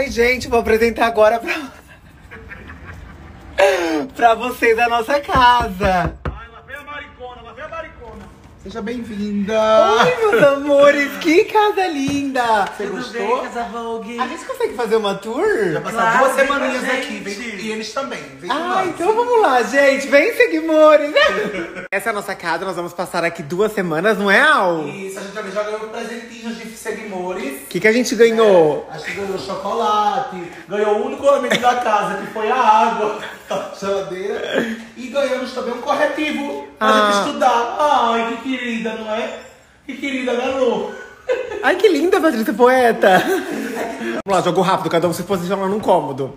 Ai, gente, vou apresentar agora pra... pra vocês a nossa casa. Seja bem-vinda! Oi, meus amores, que casa linda! Você Tudo gostou? bem, Casa Vogue? A gente consegue fazer uma tour? Já passaram Claro, duas a semaninhas aqui, vem- e eles também. Vem Ah, nós. então vamos lá, gente. Vem, seguimores. Essa é a nossa casa, nós vamos passar aqui duas semanas, não é, Al? O Isso, a gente já- já ganhou presentinhos de seguimores. que, que a gente ganhou? A gente ganhou chocolate, ganhou o único elemento da casa, que foi a água da geladeira. E ganhamos também um corretivo pra Ah. gente estudar. Querida, não é? Que querida, né, Lu? Ai, que linda, Patrícia Poeta. vamos lá, jogo rápido, cada um se posiciona num cômodo.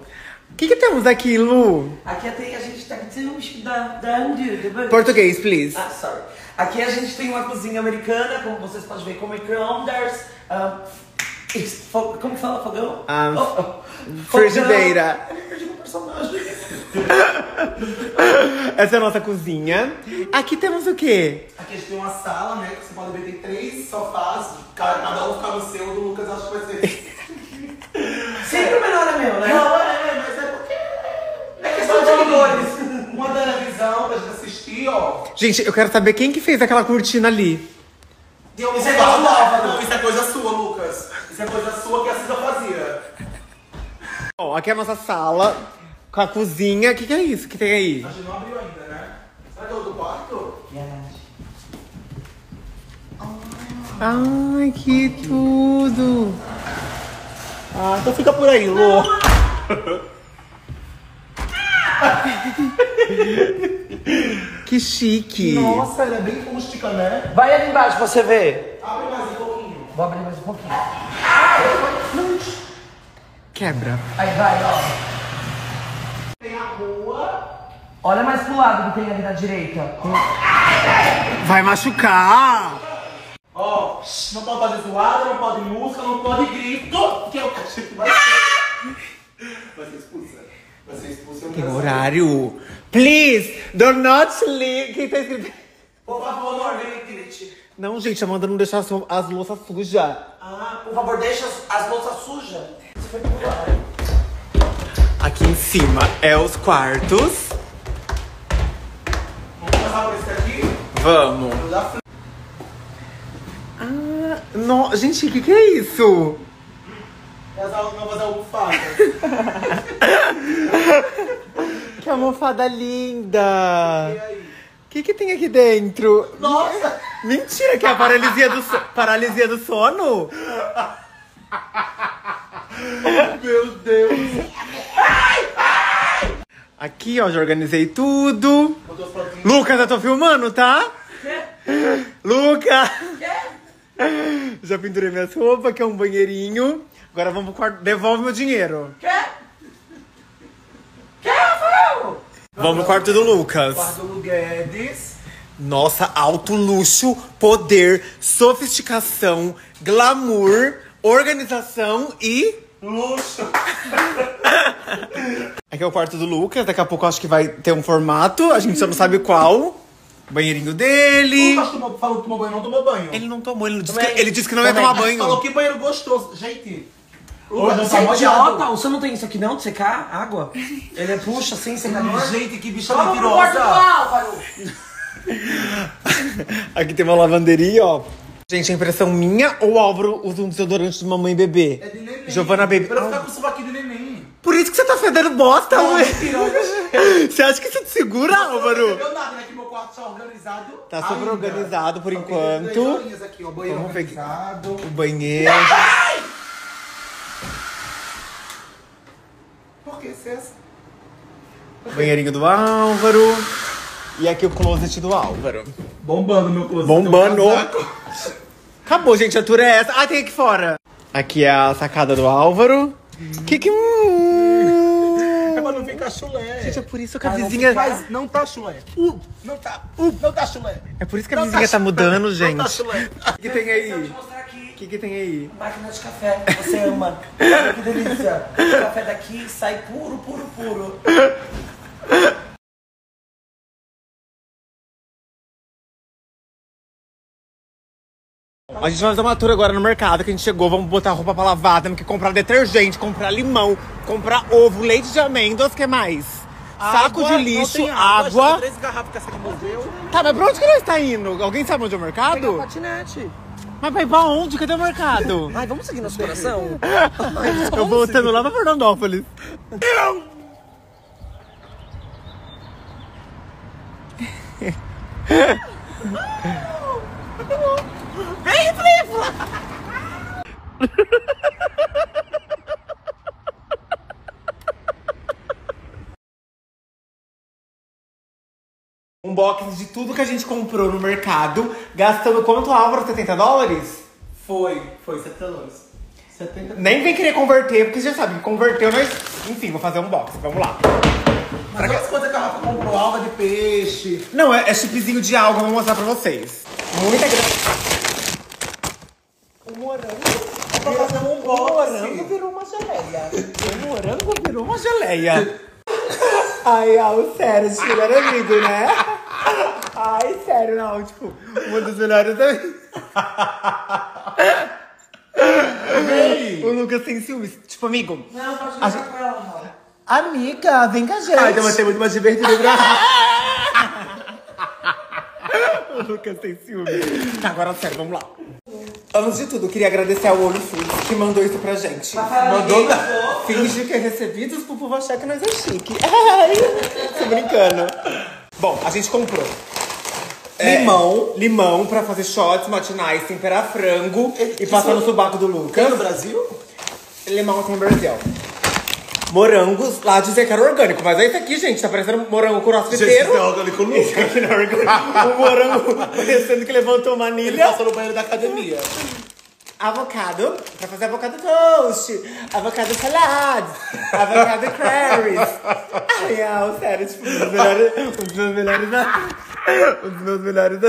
O que, que temos aqui, Lu? Aqui tem, a gente tá dizendo da, da Andu, Português, please. Ah, sorry. Aqui a gente tem uma cozinha americana, como vocês podem ver, com micro-ondas. ah, es- fo- como fala fogão? Ah, Oh, oh, frigideira. fogão. Personagem. Essa é a nossa cozinha. Aqui temos o quê? Aqui a gente tem uma sala, né? Que você pode ver, tem três sofás. Cada um fica no seu, o do Lucas acho que vai ser. Sempre o melhor é meu, né? Não, é, mas é porque. É questão de seguidores. Uma televisão pra gente assistir, ó. Gente, eu quero saber quem que fez aquela cortina ali. Um Isso é coisa nova, Não, isso é coisa sua, Lucas. Isso é coisa sua que a Cida fazia. Ó, aqui é a nossa sala com a cozinha. O que, que é isso que tem aí? A gente não abriu ainda, né? Será que é o do quarto? Ai, que tudo! Ah, então fica por aí, Lu. Que chique! Nossa, ela é bem rústica, né? Vai ali embaixo pra você ver. Abre mais um pouquinho. Vou abrir mais um pouquinho. Quebra. Aí vai, ó. Tem a rua. Olha mais pro lado que tem ali na direita. Vai machucar! Ó, não pode fazer zoada, não pode música, não pode grito, que é o cachorro que vai ser. Vai ser expulsa. Vai ser expulsa. Tem horário. Please, do not leave. Quem tá escrito? Por favor, não grite. Não, gente, Amanda não deixar as, as louças sujas. Ah, por favor, deixa as, as louças sujas. Aqui em cima é os quartos. Vamos começar por esse aqui? Vamos. Ah, no... gente, o que, que é isso? As novas almofadas. Que almofada linda! E aí? O que, que tem aqui dentro? Nossa! Mentira, que é a paralisia do, so... paralisia do sono? Meu Deus! Aqui, ó, já organizei tudo. Lucas, eu tô filmando, tá? Lucas! Já pendurei minhas roupas, que é um banheirinho. Agora vamos pro quarto. Devolve meu dinheiro. Quer? Quer, Rafael? Vamos pro quarto do Lucas. Quarto do Guedes. Nossa, alto luxo, poder, sofisticação, glamour, organização e. Luxo. Aqui é o quarto do Lucas, daqui a pouco eu acho que vai ter um formato, a gente só não sabe qual. Banheirinho dele. Lucas tomou, falou que tomou banho, não tomou banho. Ele não tomou, ele, não disse, Também. que, ele disse que não ia Também. tomar banho. Falou que banheiro gostoso. Gente. Lucas, Você tá é molhado. idiota? Você não tem isso aqui não, de secar água? Ele é puxa sem secador? Gente, que bicha Vamos pro quarto do mentirosa. Álvaro! Aqui tem uma lavanderia, ó. Gente, a impressão minha ou o Álvaro usa um desodorante de mamãe e bebê? É de neném. Giovana Baby. Pra ficar com o sovaquinho de neném. Por isso que você tá fedendo bosta, Não, ué. mentirosa. Você acha que isso te segura, Não Álvaro? entendeu nada, né? Que meu quarto tá organizado. Tá super ainda. organizado por Só tem enquanto. três horinhas aqui, ó. Banheiro Vamos ver organizado. O banheiro. Por que César? Banheirinho do Álvaro. E aqui o closet do Álvaro. Bombando meu closet. Bombando. Tem um casaco. Acabou, gente. A tour é essa. Ah, tem aqui fora. Aqui é a sacada do Álvaro. Que que... É Hum. pra não ficar chulé. Gente, é por isso que a Ah, não vizinha... Mas não tá chulé. Uh, não tá. Uh, não tá chulé. É por isso que a Não vizinha tá chulé. mudando, gente. Não tá chulé. O que tem aí? te mostrar aqui. O que, que tem aí? Máquina de café, você ama. Olha que delícia. O café daqui sai puro, puro, puro. A gente vai fazer uma tour agora no mercado que a gente chegou. Vamos botar roupa pra lavar, temos que comprar detergente, comprar limão, comprar ovo, leite de amêndoas, o que mais? Saco Água, de não lixo, tem água. Que Três garrafas que essa aqui moveu. Tá, mas pra onde que nós tá indo? Alguém sabe onde é o mercado? patinete. Mas vai pra onde? Cadê o mercado? Ai, vamos seguir nosso coração? Eu voltando lá pra Fernandópolis. Um box de tudo que a gente comprou no mercado, gastando quanto, Álvaro? 70 dólares? Foi, foi 70 dólares. 70 Nem vem querer converter, porque você já sabe que converteu, nós. Enfim, vou fazer um box, vamos lá. Mas olha quantas garrafas comprou? Alga de peixe. Não, é, é chipzinho de algo, eu vou mostrar pra vocês. Muita graça. O morango. Pra O morango virou uma geleia. O morango virou uma geleia. Ai, Al, sério, esse melhor amigo, né? Ai, sério, não, tipo, uma das melhores amigos. O Lucas tem ciúmes. Tipo, amigo. Não, pode deixar com ela, não. Amiga, vem com a gente. Ai, então vai ser muito mais divertido pra O Lucas tem ciúme. Tá, agora sério, vamos lá. Antes de tudo, queria agradecer ao Olho Foods que mandou isso pra gente. Mandou. Finge que é recebidos pro povo achar que nós é chique. Ai, tô brincando. Bom, a gente comprou. é, Limão. limão pra fazer shots matinais, temperar frango e passar no subaco do Tem Lucas. no Brasil? Limão tem Brasil. Morangos, lá dizer que era orgânico, mas é isso aqui, gente. Tá parecendo morango crossfiteiro. Gente, é orgânico. Esse aqui não é orgânico. O morango parecendo que levantou uma Ele anilha. passa no banheiro da academia. Avocado, pra fazer avocado toast, avocado salad, avocado curries. Ai, é, sério, tipo, um dos melhores. Um dos meus melhores. Um dos meus melhores.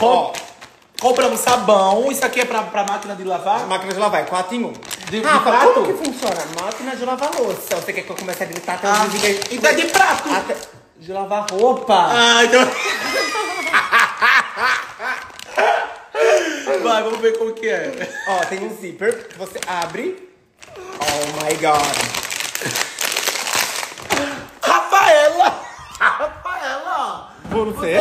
Ó, Compramos sabão. Isso aqui é pra, pra máquina de lavar? máquina de lavar, é 4 em 1. De- de prato? como que funciona? Máquina de lavar louça. Você quer que eu comece a gritar até Ah, vizinhos- então é de prato. Até... De lavar roupa. Ah, então... Vai, vamos ver como que é. Ó, tem um zíper que você abre. Oh my god. Rafaela! Rafaela! Você.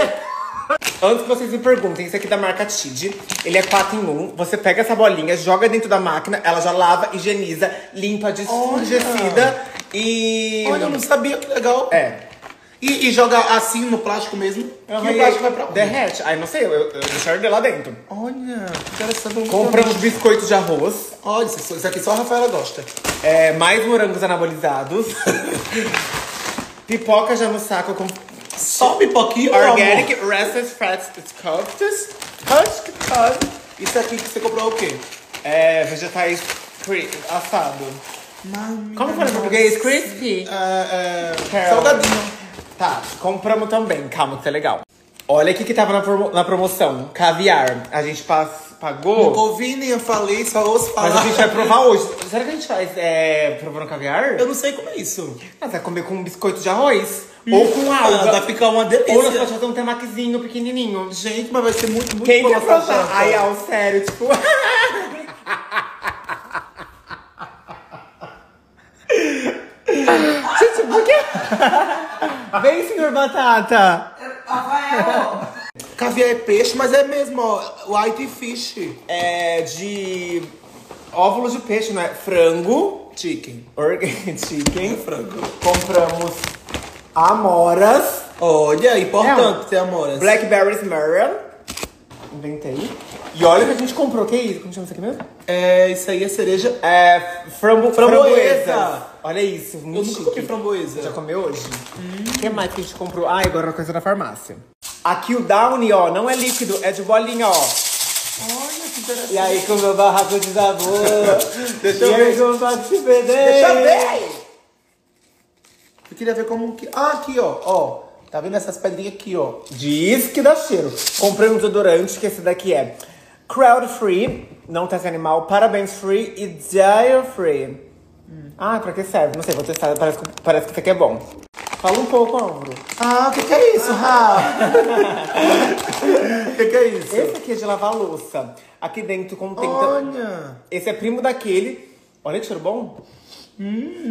Antes que vocês me perguntem, esse aqui é da marca Tid, ele é 4 em 1. Você pega essa bolinha, joga dentro da máquina, ela já lava, higieniza, limpa, desfungicida e. Olha, eu não sabia, que legal. É. E, e joga assim no plástico mesmo? E o plástico vai pra onde? Derrete. Aí não sei, eu, eu ele lá dentro. Olha, interessante. não Compramos biscoitos de arroz, Olha, isso, isso aqui só a Rafaela gosta. é, mais morangos anabolizados, pipoca já no saco com Só pipoquinho, organic amor? Reese's Fats Sculptures. Husk. Isso aqui que você comprou é o quê? É, vegetais cri- assado. Como fala em português? Crispy. É, Carol. salgadinho. Tá, compramos também. Calma, que isso é legal. Olha o que que tava na, promo- na promoção. Caviar. A gente pas- pagou, Nunca ouvi nem eu falei, só ouço falar. mas a gente vai provar hoje. Será que a gente faz é, provando caviar? Eu não sei como é isso. Mas vai comer com um biscoito de arroz. Ou com Ah, alga. vai ficar uma Ou nós delícia. pode fazer um temaquizinho pequenininho. Gente, mas vai ser muito, muito Quem boa quer essa provar? janta. Ai, Al, sério, tipo... Gente, por quê? Vem, senhor Batata. Rafael! Caviar é peixe, mas é mesmo, ó. White fish. É de óvulos de peixe, não é? Frango. Chicken. Organ chicken. Frango. Compramos amoras. Olha, importante É. ter amoras. Blackberries Murray. Inventei. E olha o que a gente comprou. Que isso? Como chama isso aqui mesmo? É, isso aí é cereja. É frambo Framboesa. framboesa. Olha isso, Eu muito nunca chique. comi framboesa. Já comeu hoje? O que mais que a gente comprou? Ah, agora uma coisa da farmácia. Aqui o Downy, ó, não é líquido, é de bolinha, ó. Olha que interessante. E aí com o meu barraco de sabor. Deixa eu e ver. com o Pato de perder. Deixa eu ver! Eu queria ver como que... Ah, aqui, ó. Ó. Tá vendo essas pedrinhas aqui, ó? Diz que dá cheiro. Comprei um desodorante, que esse daqui é crowd free, não testa animal, parabéns free e diet free. Ah, pra que serve? Não sei, vou testar, parece, que- parece que isso aqui é bom. Fala um pouco, Álvaro. Ah, o que, que é isso, Rafa? O que, que é isso? Esse aqui é de lavar louça. Aqui dentro contém. Olha! Esse é primo daquele. Olha que cheiro bom.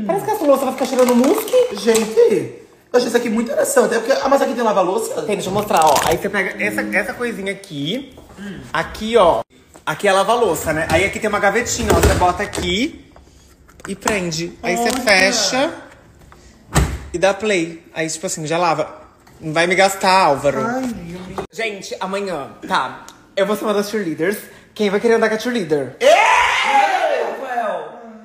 Parece que essa louça vai ficar cheirando musque. Gente, eu achei isso aqui muito interessante. É porque, ah, mas aqui tem lava-louça? Tem, deixa eu mostrar, ó. Aí você pega essa, essa coisinha aqui. Aqui, ó. Aqui é lava-louça, né? Aí aqui tem uma gavetinha, ó. Você bota aqui e prende. Aí você fecha e dá play. Aí, tipo assim, já lava. Não vai me gastar, Álvaro. Ai, meu Deus. Gente, amanhã, tá. Eu vou ser uma das cheerleaders. Quem vai querer andar com a cheerleader?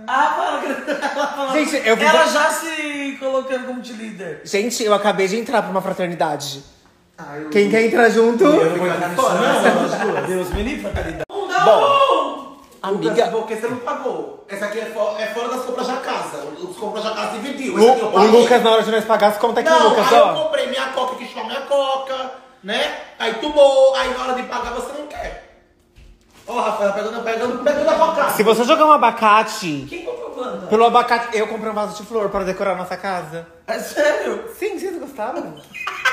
Ah, falou- Gente, eu vi- Ela já se colocando como de líder. Gente, eu acabei de entrar pra uma fraternidade. Ai, eu... Quem quer entrar junto? Eu vou ficar fora, não. Deus me livre, fraternidade. Bom, amiga. Porque você não pagou. Essa aqui é, fo- é fora das compras da casa. Os compras da casa dividiu. Essa aqui eu Lu- o. Lucas, na hora de nós pagar as contas aqui, Não, Lucas, aí eu comprei minha coca, quis tomar minha coca, né? Aí tomou, aí na hora de pagar você não quer. Ó, Rafael, pegando, pegando, pegando a coca. Se você jogar um abacate, Quem comprou planta? pelo abacate, eu comprei um vaso de flor para decorar nossa casa. É sério? Sim, vocês gostaram?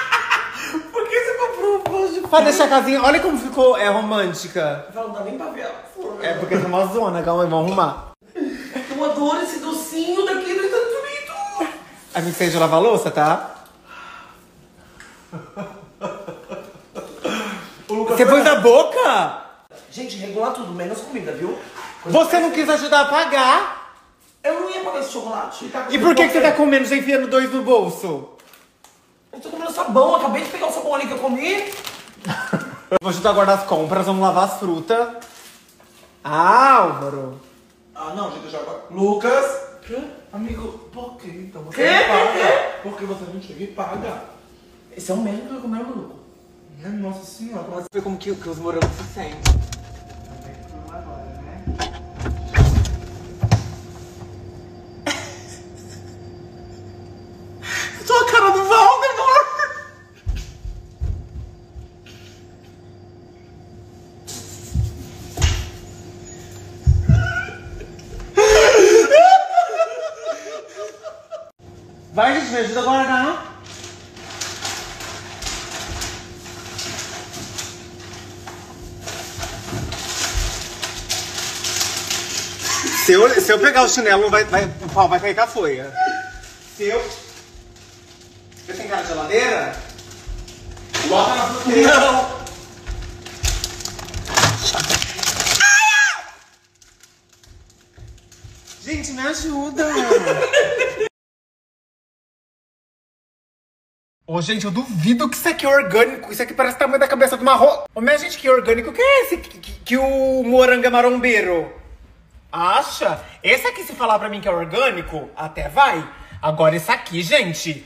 Por que você comprou um pão de pra deixar a casinha, olha como ficou, é romântica. Não dá nem pra ver a flor. É porque tem uma zona, calma aí, vamos arrumar. Eu adoro esse docinho daqui do Estados Unidos. A fez de lavar louça, tá? Você pôs na boca? Gente, regular tudo, menos comida, viu? Você não quis ajudar a pagar? Eu não ia pagar esse chocolate. E por que, que você tá comendo já enfiando dois no bolso? Eu tô comendo sabão, acabei de pegar o sabão ali que eu comi. Vou ajudar a guardar as compras, vamos lavar as frutas. Ah, Álvaro. Ah, não, gente, eu já. Lucas. Amigo, por que então você Quê? não paga? Por quê? Porque você não chega e paga. Esse é o mesmo que eu comi. Minha nossa senhora. Mas... Ver como que, que os morangos se sentem. Tua cara do Valdemar! Vai, gente, me ajuda a guardar. Se eu, se eu pegar o chinelo, vai, vai, o pau vai cair com a folha. Se eu. Você tem cara de geladeira? Bota na fruteira. Não! Gente, me ajuda! Ô, gente, eu duvido que isso aqui é orgânico. Isso aqui parece o tamanho da cabeça de uma ro... Ô, minha gente, que orgânico que é esse? Que, que, que o morango é marombeiro? Acha? Esse aqui, se falar pra mim que é orgânico, até vai. Agora, esse aqui, gente,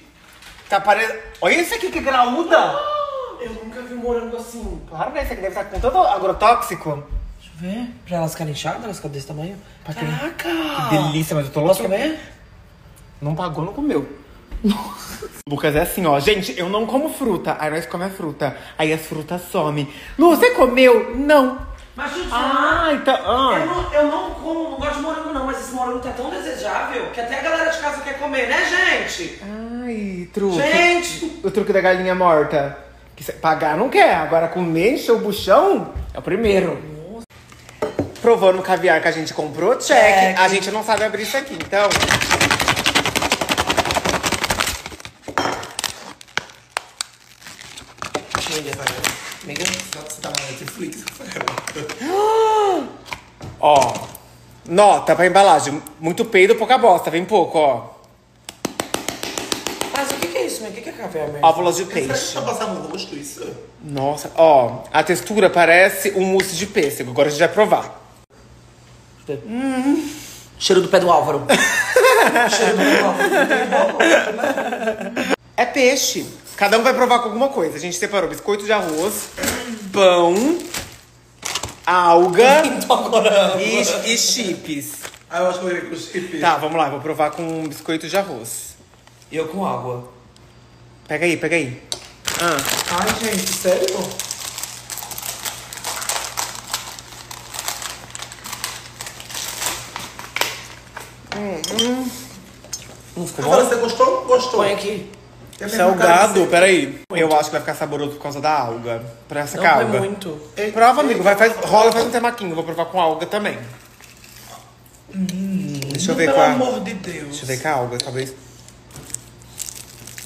tá parecendo... Olha esse aqui, que graúda! Eu nunca vi um morango assim. Claro, né? Esse aqui deve estar com todo agrotóxico. Deixa eu ver. Pra elas ficarem inchadas, elas ficam desse tamanho. Pra Caraca! Que delícia, mas eu tô louco. Posso comer? Não pagou, não comeu. Lucas é assim, ó. Gente, eu não como fruta. Aí nós comemos a fruta. Aí as frutas somem. Lu, você comeu? Não. Mas deixa eu te Ah, então. Eu Ah. não, eu não como, não gosto de morango não, mas esse morango tá tão desejável que até a galera de casa quer comer, né, gente? Ai, truque. Gente! O truque da galinha morta. Que pagar não quer. Agora comer, encher o buchão, é o primeiro. Provando o caviar que a gente comprou, check. Check. A gente não sabe abrir isso aqui, então. Amiga, você tá na Netflix. Ó. Nota pra embalagem. Muito peido, pouca bosta. Vem pouco, ó. Mas o que que é isso? O que que é café, mesmo? Óvulos de Será que peixe. tá passando no rosto isso? Nossa, ó. A textura parece um mousse de pêssego. Agora a gente vai provar. Cheiro do pé do Álvaro. Cheiro do pé do Álvaro. É peixe. Cada um vai provar com alguma coisa. A gente separou biscoito de arroz, pão, alga agora. e, e chips. Ah, eu acho que eu irei com o chip. Tá, vamos lá. Vou provar com um biscoito de arroz. E eu com água. Pega aí, pega aí. Ah. Ai, gente, sério? Não ficou Agora bom? você gostou? Gostou. Põe aqui. É mesma cara Salgado, de peraí. Eu acho que vai ficar saboroso por causa da alga. Por essa Não calga. foi muito. Prova, amigo. Vai, faz, rola, faz um temaquinho. Vou provar com alga também. Deixa eu ver Pelo com a... amor de Deus. Deixa eu ver com a alga, talvez.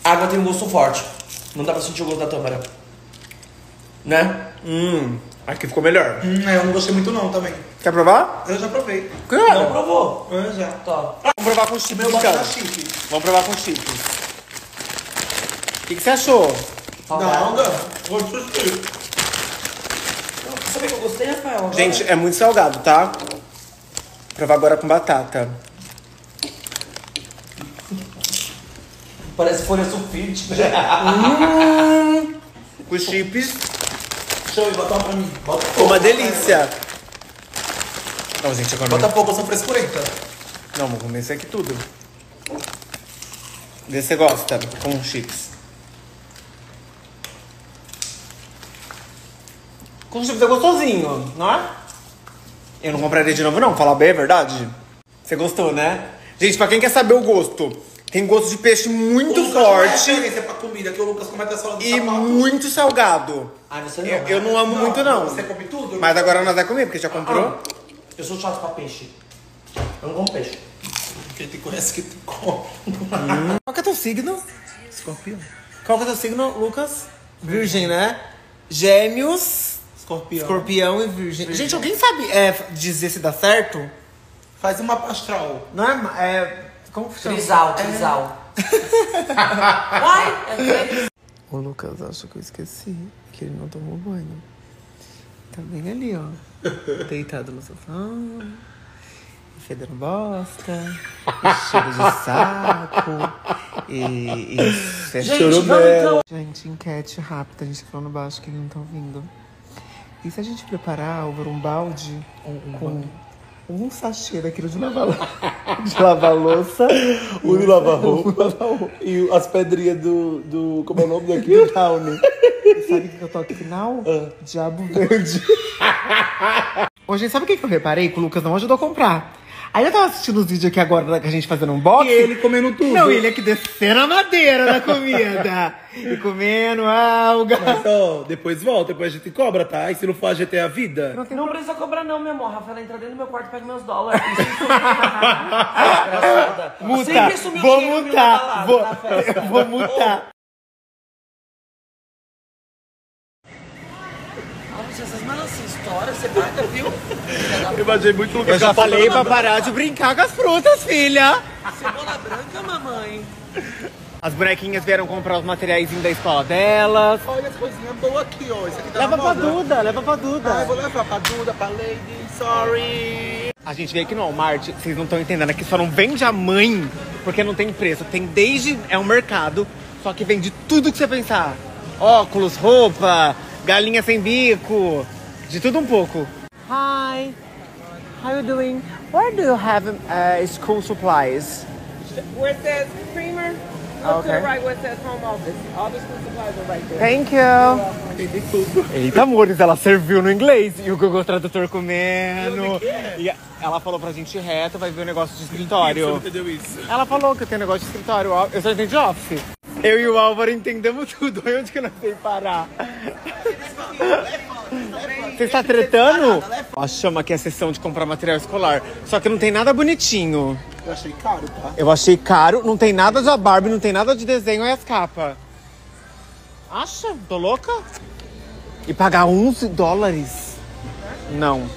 A água tem um gosto forte. Não dá pra sentir o gosto da tâmara. Né? Hum, aqui ficou melhor. Hum, é, eu não gostei muito não também. Quer provar? Eu já provei. Claro. Não provou. Eu já. Tá. Vamos provar com chips, Meu então. tá chique. Vamos provar com chips. O que, que você achou? Não, não. Gosto chique. Sabe que eu gostei, Rafael? Agora- Gente, é muito salgado, tá? Vou provar agora com batata. Parece folha sulfite. Com chips, Show, bota uma pra mim. Bota ficou uma delícia. Não, gente, agora Bota pouco, eu sou frescurenta. Não, vou comer isso aqui tudo. Vê se você gosta com chips. Com chips é gostosinho, não é? Eu não compraria de novo, não. Falar bem a verdade. Você gostou, né? Gente, pra quem quer saber o gosto, tem gosto de peixe muito O não é forte referência pra comida, que o Lucas come até sola do e sapato. muito salgado. Ah, você não. Eu, eu não amo muito, não. Você come tudo? Mas agora nós vamos comer, porque já comprou. Eu sou chato pra peixe. Eu não como peixe. Quem te conhece que tu come. Qual que é teu signo? Escorpião. Qual que é teu signo, Lucas? Virgem, né? Gêmeos, Escorpião. escorpião e virgem. Gente, alguém sabe é, dizer se dá certo? Faz uma astral. Não é... é como que chama? Trisal, trisal. Uai! É O Lucas, acho que eu esqueci que ele não tomou banho. Tá bem ali, ó. Deitado no sofá. Fedendo bosta. e cheiro de saco. E... e Gente, vamos então. Gente, enquete rápida, a gente tá falando baixo que eles não estão ouvindo. E se a gente preparar over um balde com um sachê daquilo de lavar, de lavar louça, O de lavar roupa. e as pedrinhas do, do. Como é o nome daquilo? Downy. E sabe o que eu toque final? Diabo verde. Ô, gente, sabe o que que eu reparei que o Lucas não ajudou a comprar? Aí eu tava assistindo os vídeos aqui agora que a gente fazendo unboxing. E ele comendo tudo. Não, ele aqui descendo a madeira da comida. e comendo alga. Mas, ó, depois volta, depois a gente cobra, tá? E se não for, a gente é a vida. Não precisa cobrar não, meu amor. Rafaela entra dentro do meu quarto e pega meus dólares. Muta, vou mutar, vou, na festa. vou mutar. Nossa, essas malas história, você paga, viu? Eu imaginei muito Eu já falei pra parar de brincar com as frutas, filha. Cebola branca, mamãe. As bonequinhas vieram comprar os materiais da escola delas. Olha as coisinhas boas aqui, ó. Isso aqui tá Leva pra moda. Duda, leva pra Ah, eu Duda. vou levar pra Duda, pra Lady. Sorry. A gente veio aqui no Walmart, vocês não estão entendendo, aqui só não vende a mãe, porque não tem preço. Tem desde, é um mercado, só que vende tudo que você pensar. Óculos, roupa, galinha sem bico, de tudo um pouco. Hi, how you doing? Where do you have uh, school supplies? Where it says creamer, look to Okay. the right where it says home office. All the school supplies are right there. Thank you. Entendi tudo. Eita, amores, ela serviu no inglês. E o Google Tradutor comendo. E ela falou pra gente ir reto, vai ver o negócio de escritório. entendeu isso? Ela falou que tem negócio de escritório. Eu só entendi office. Eu e o Álvaro entendemos tudo. Onde que nós tem que parar. Você está tretando? Ela chama aqui a sessão de comprar material escolar. Só que não tem nada bonitinho. Eu achei caro, tá? Eu achei caro, não tem nada da Barbie, não tem nada de desenho e as capas. Acha? Tô louca? E pagar 11 dólares? Não.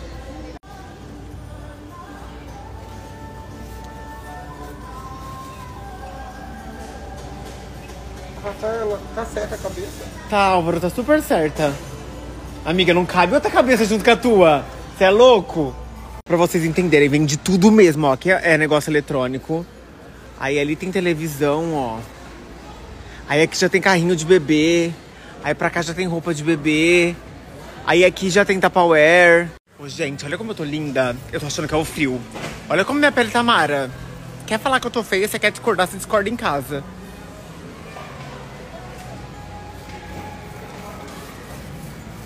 Rafaela, tá certa a cabeça? Tá, Álvaro, tá super certa. Amiga, não cabe outra cabeça junto com a tua. Você é louco? Pra vocês entenderem, vem de tudo mesmo, ó. Aqui é negócio eletrônico. Aí ali tem televisão, ó. Aí aqui já tem carrinho de bebê. Aí pra cá já tem roupa de bebê. Aí aqui já tem Tupperware. Ô, gente, olha como eu tô linda. Eu tô achando que é o frio. Olha como minha pele tá mara. Quer falar que eu tô feia, você quer discordar, você discorda em casa.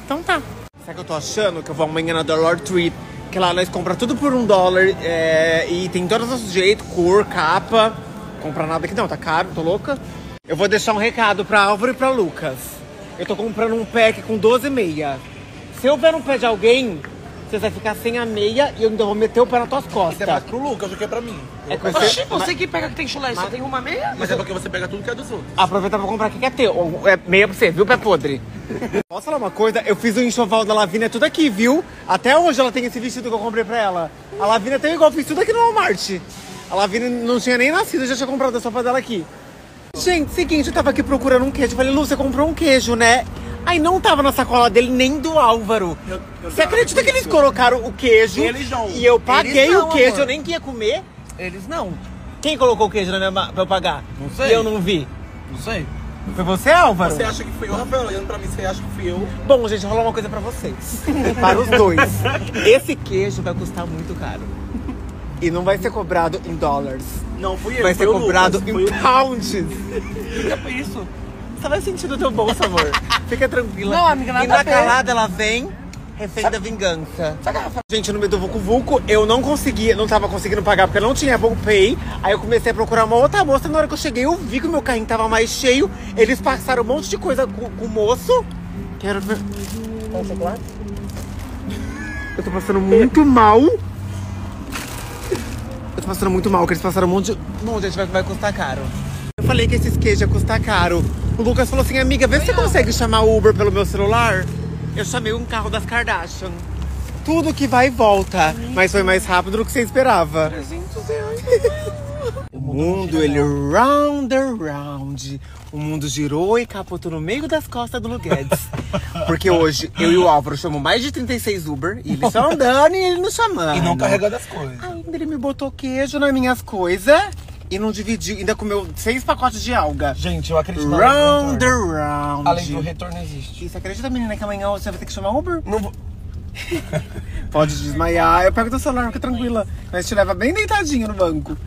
Então tá. Sabe que eu tô achando? Que eu vou amanhã na Dollar Tree. Que lá nós compra tudo por um dólar. é, e tem todos os jeitos, cor, capa. Comprar nada aqui não, tá caro, tô louca. Eu vou deixar um recado pra Álvaro e pra Lucas. Eu tô comprando um pack com 12 meia. Se eu um pé de alguém, você vai ficar sem a meia e eu ainda vou meter o pé nas tuas Isso costas. é mais pro Lucas do que pra mim. É que Oxi, você... você que pega que tem chulé, só tem uma meia? Mas é porque você pega tudo que é dos outros. Aproveita pra comprar o que quer ter. Ou É meia pra você, viu, pé podre? Posso falar uma coisa? Eu fiz o enxoval da Lavínia tudo aqui, viu? Até hoje ela tem esse vestido que eu comprei pra ela. A Lavínia tem igual, eu fiz tudo aqui no Walmart. A Lavínia não tinha nem nascido, eu já tinha comprado a sopa dela aqui. Gente, seguinte, eu tava aqui procurando um queijo. Eu falei, Lu, você comprou um queijo, né? Aí não tava na sacola dele nem do Álvaro. Você acredita que eles colocaram o queijo? Eles não. E eu paguei não, o queijo, amor. eu nem queria comer. Eles não. Quem colocou o queijo na minha ma- pra eu pagar? Não sei. E eu não vi. Não sei. Foi você, Álvaro? Você acha que fui eu, Rafael? Olhando pra mim, você acha que fui eu? Bom, gente, vou falar uma coisa pra vocês. Para os dois. Esse queijo vai custar muito caro. E não vai ser cobrado em dólares. Não, fui eu. Vai foi ser o cobrado Lucas, em foi o- pounds. Fica por isso. Você vai sentir no teu bolso, amor. Fica tranquila. Não, amiga, nada E na a ver. calada ela vem, refém da vingança. Gente, no meio do Vucu Vucu, eu não conseguia, não tava conseguindo pagar porque eu não tinha Apple Pay. Aí eu comecei a procurar uma outra moça. Na hora que eu cheguei, eu vi que o meu carrinho tava mais cheio. Eles passaram um monte de coisa com, com o moço. Quero ver. Eu tô passando muito mal. Eu tô passando muito mal, que eles passaram um monte de. Bom, gente, vai, vai custar caro. Eu falei que esses queijos ia custar caro. O Lucas falou assim, amiga, vê se você consegue chamar Uber pelo meu celular. Eu chamei um carro das Kardashian. Tudo que vai e volta. Mas foi mais rápido do que você esperava. 300 reais. O mundo, ele round and round. O mundo girou e capotou no meio das costas do Luguedes. Porque hoje eu e o Álvaro chamamos mais de 36 Uber. E eles só andando e ele não chamando. E não carregando as coisas. Ainda ele me botou queijo nas minhas coisas. E não dividiu, ainda comeu seis pacotes de alga. Gente, eu acredito Round retorno. and round. Além do retorno existe. E você acredita, menina, que amanhã você vai ter que chamar Uber? Não vou... Pode desmaiar. Eu pego teu celular, fica tranquila. Mas te leva bem deitadinho no banco.